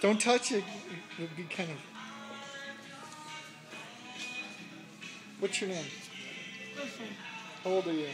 Don't touch it. It would be kind of. What's your name? Listen. How old are you?